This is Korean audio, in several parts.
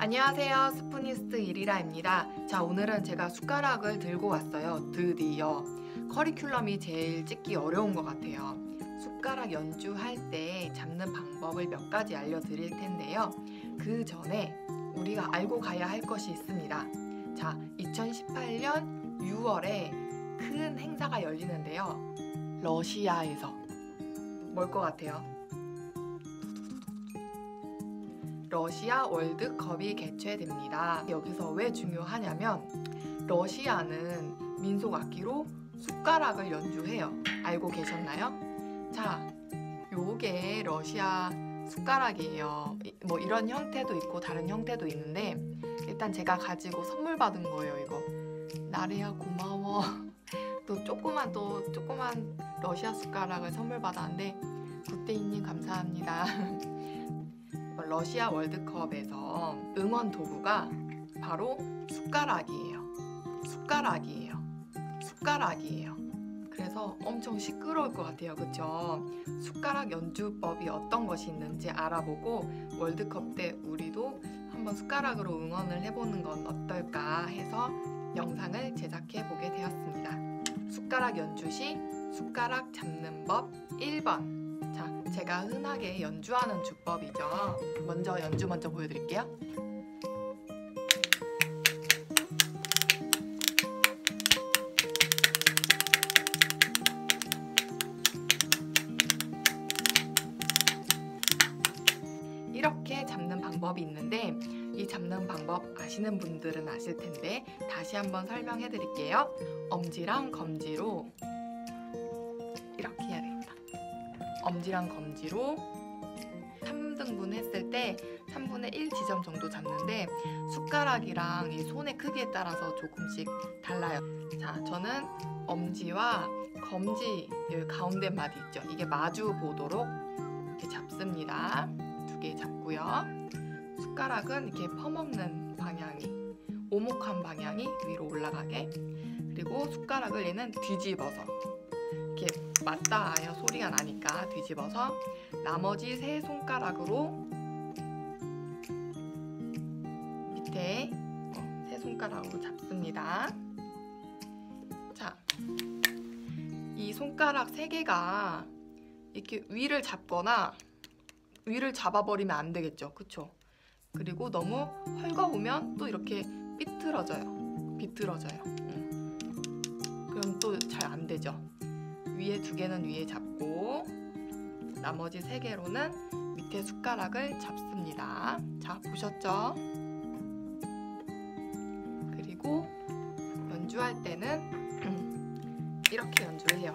안녕하세요. spoonist 이리라입니다. 자, 오늘은 제가 숟가락을 들고 왔어요. 드디어. 커리큘럼이 제일 찍기 어려운 것 같아요. 숟가락 연주할 때 잡는 방법을 몇 가지 알려드릴 텐데요. 그 전에 우리가 알고 가야 할 것이 있습니다. 자, 2018년 6월에 큰 행사가 열리는데요. 러시아에서. 뭘 것 같아요? 러시아 월드컵이 개최됩니다. 여기서 왜 중요하냐면 러시아는 민속 악기로 숟가락을 연주해요. 알고 계셨나요? 자, 요게 러시아 숟가락이에요. 뭐 이런 형태도 있고 다른 형태도 있는데 일단 제가 가지고 선물 받은 거예요, 이거. 나래야 고마워. 또 조그만 또 조그만 러시아 숟가락을 선물 받았는데 굿데이님 감사합니다. 러시아 월드컵에서 응원 도구가 바로 숟가락이에요. 숟가락이에요. 숟가락이에요. 그래서 엄청 시끄러울 것 같아요. 그쵸? 숟가락 연주법이 어떤 것이 있는지 알아보고 월드컵 때 우리도 한번 숟가락으로 응원을 해보는 건 어떨까 해서 영상을 제작해 보게 되었습니다. 숟가락 연주 시 숟가락 잡는 법 1번 자, 제가 흔하게 연주하는 주법이죠. 먼저 연주 먼저 보여드릴게요. 이렇게 잡는 방법이 있는데 이 잡는 방법 아시는 분들은 아실 텐데 다시 한번 설명해 드릴게요. 엄지랑 검지로 이렇게 해야 됩니다. 엄지랑 검지로 3등분 했을 때 3분의 1 지점 정도 잡는데 숟가락이랑 이 손의 크기에 따라서 조금씩 달라요. 자, 저는 엄지와 검지 여기 가운데 마디 있죠. 이게 마주 보도록 이렇게 잡습니다. 두 개 잡고요. 숟가락은 이렇게 퍼먹는 방향이 오목한 방향이 위로 올라가게 그리고 숟가락을 얘는 뒤집어서 이렇게 맞닿아야 소리가 나니까 뒤집어서 나머지 세 손가락으로 밑에 어, 세 손가락으로 잡습니다. 자, 이 손가락 세 개가 이렇게 위를 잡거나 위를 잡아버리면 안 되겠죠, 그쵸? 그리고 너무 헐거우면 또 이렇게 삐뚤어져요, 비틀어져요. 음. 그럼 또 잘 안 되죠. 위에 두 개는 위에 잡고 나머지 세 개로는 밑에 숟가락을 잡습니다. 자, 보셨죠? 그리고 연주할 때는 이렇게 연주를 해요.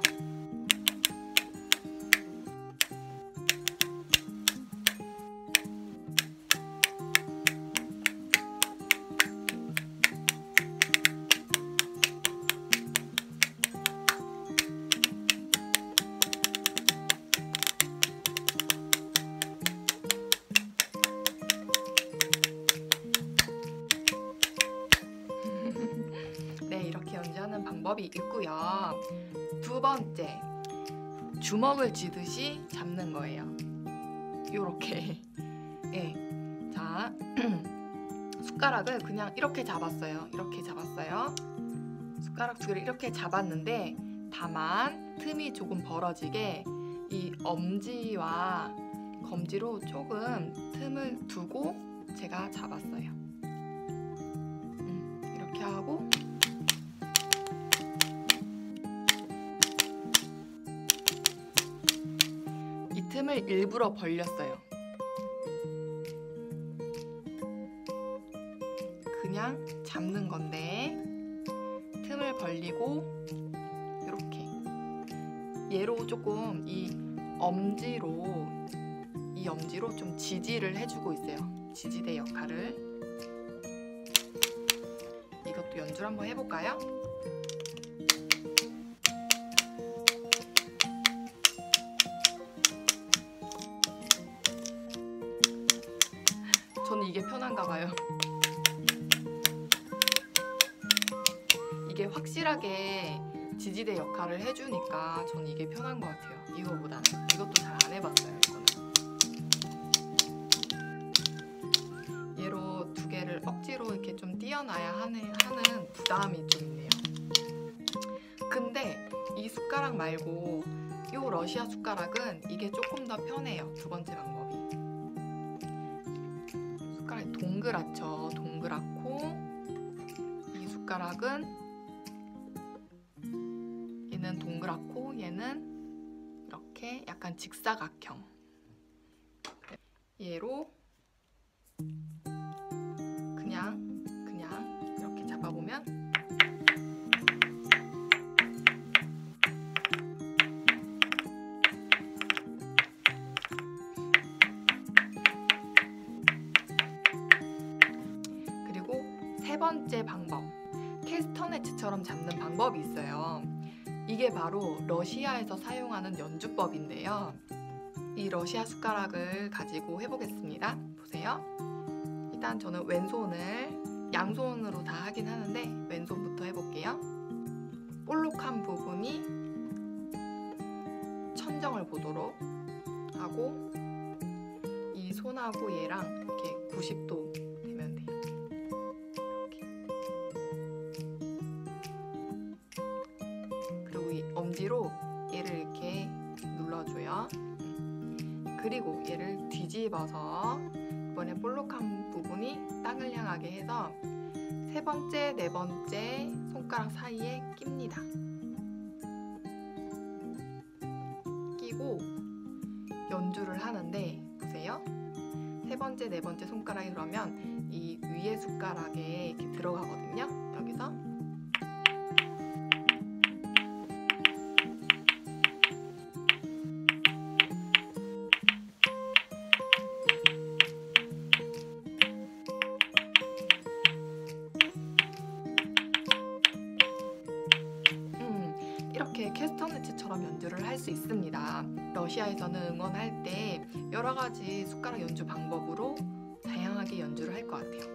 방법이 있고요. 두 번째, 주먹을 쥐듯이 잡는 거예요. 요렇게. 예. 자, 숟가락을 그냥 이렇게 잡았어요. 이렇게 잡았어요. 숟가락 두 개를 이렇게 잡았는데 다만 틈이 조금 벌어지게 이 엄지와 검지로 조금 틈을 두고 제가 잡았어요. 틈을 일부러 벌렸어요. 그냥 잡는 건데 틈을 벌리고 이렇게 얘로 조금 이 엄지로 이 엄지로 좀 지지를 해주고 있어요. 지지대 역할을 이것도 연주를 한번 해볼까요? 봐요. 이게 확실하게 지지대 역할을 해주니까 전 이게 편한 것 같아요. 이거보다는 이것도 잘 안 해봤어요. 얘로 두개 띄어놔야 하는, 하는 부담이 좀 있네요. 근데 이 숟가락 말고 이 러시아 숟가락은 이게 조금 더 편해요. 두 번째 방법 동그랗죠. 동그랗고 이 숟가락은 얘는 동그랗고 얘는 이렇게 약간 직사각형. 얘로 세 번째 방법 캐스터네츠처럼 잡는 방법이 있어요. 이게 바로 러시아에서 사용하는 연주법인데요. 이 러시아 숟가락을 가지고 해보겠습니다. 보세요. 일단 저는 왼손을 양손으로 다 하긴 하는데 왼손부터 해볼게요. 볼록한 부분이 천정을 보도록 하고 이 손하고 얘랑 이렇게 90도 그리고 얘를 뒤집어서 이번에 볼록한 부분이 땅을 향하게 해서 세 번째, 네 번째 손가락 사이에 낍니다. 끼고 연주를 하는데 보세요. 세 번째, 네 번째 손가락이 그러면 이 위에 숟가락에 이렇게 들어가거든요. 여기서 러시아에서는 응원할 때 여러 가지 숟가락 연주 방법으로 다양하게 연주를 할 것 같아요.